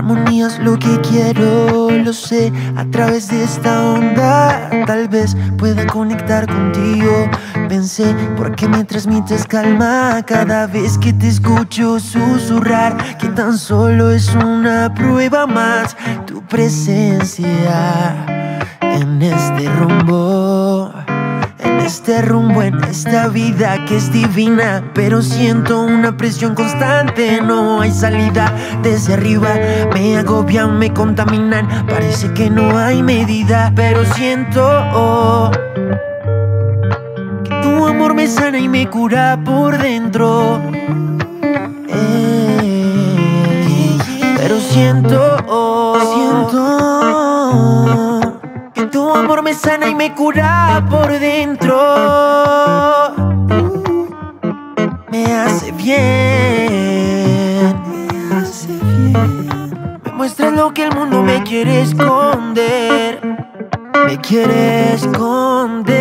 armonía es lo que quiero, lo sé, a través de esta onda. Tal vez pueda conectar contigo. Pensé, porque me transmites calma cada vez que te escucho susurrar. Que tan solo es una prueba más tu presencia en este rumbo este rumbo, en esta vida que es divina. Pero siento una presión constante, no hay salida desde arriba. Me agobian, me contaminan, parece que no hay medida. Pero siento oh, que tu amor me sana y me cura por dentro. Eh, pero siento, oh, siento tu amor me sana y me cura por dentro. Me hace bien. Me hace bien. Me muestra lo que el mundo me quiere esconder. Me quiere esconder.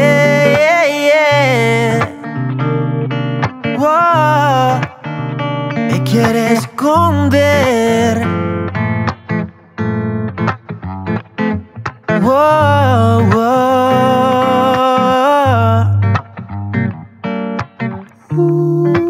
Me quiere esconder. Música